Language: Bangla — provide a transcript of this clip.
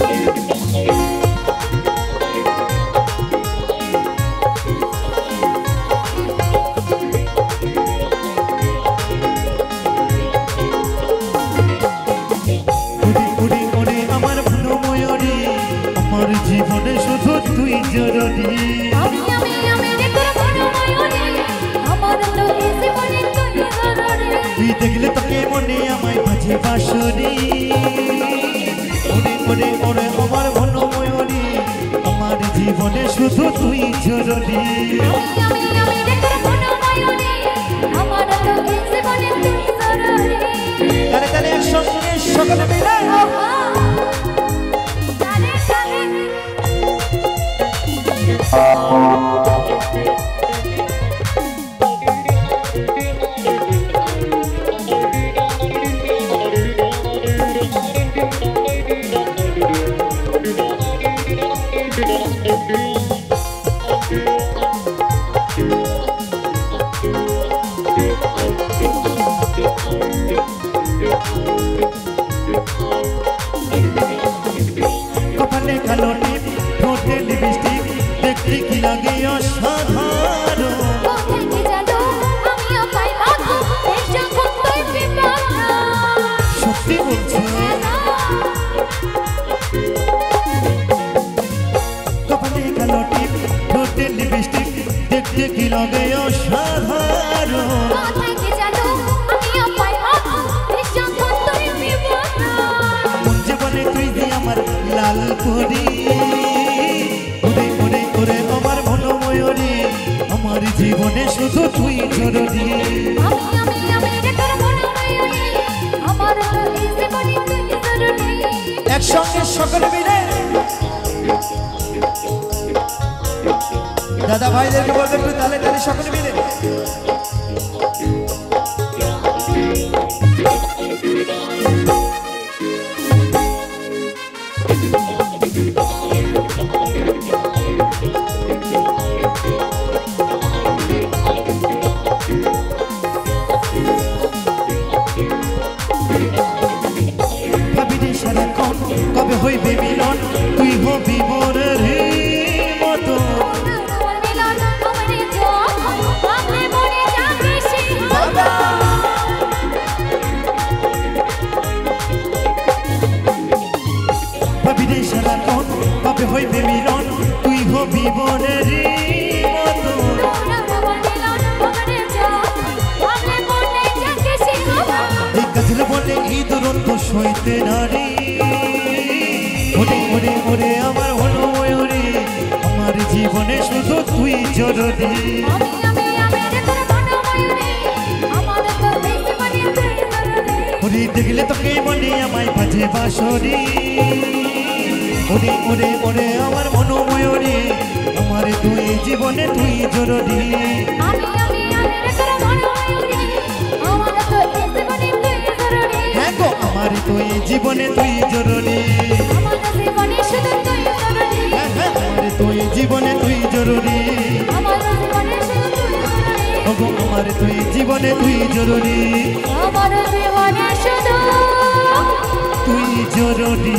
Yeah. জীবনে শুধু তুই জরুরি। কপালে কালো টিপ ঠোঁটে লিপস্টিক দেখতে কি লাগে অসাধারণ। সত্যি বলছো? কপালে কালো টিপ ঠোঁটে লিপস্টিক দেখতে কি লাগে অসাধারণ লাল করি। ওরে ওরে ওরে আমার মন ময়ূরী আমার জীবনে শুধু তুই জরুরি একসঙ্গে সকলে মিলে। দাদা ভাইদেরকে বলবে একটু তালে তালে সকলে মিলে। হইবে মিলন তুই হবি মতো এই কাজল বলে, এই দুরন্ত সইতে নারী। ওরে ওরে ওরে আমার হলো ময়ূরী আমার জীবনে শুধু তুই জরুরি। দেখলে তোকে মনে আমায় বাজে বাসরি ওরে ওরে ওরে আমার মনো ময়ূরী আমার তুই জীবনে তুই জরুরি হ্যাঁ গো আমার তুই জীবনে তুই জরুরি হ্যাঁ হ্যাঁ তুই জীবনে তুই জরুরি আমার তুই জীবনে তুই জরুরি আমার জীবনে শুধু তুই জরুরি